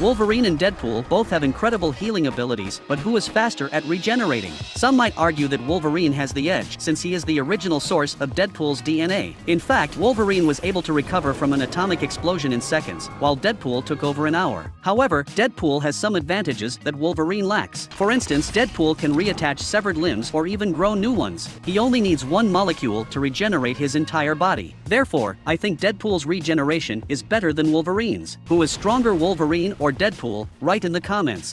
Wolverine and Deadpool both have incredible healing abilities, but who is faster at regenerating? Some might argue that Wolverine has the edge since he is the original source of Deadpool's DNA. In fact, Wolverine was able to recover from an atomic explosion in seconds, while Deadpool took over an hour. However, Deadpool has some advantages that Wolverine lacks. For instance, Deadpool can reattach severed limbs or even grow new ones. He only needs one molecule to regenerate his entire body. Therefore, I think Deadpool's regeneration is better than Wolverine's. Who is stronger Wolverine or Deadpool? Write in the comments.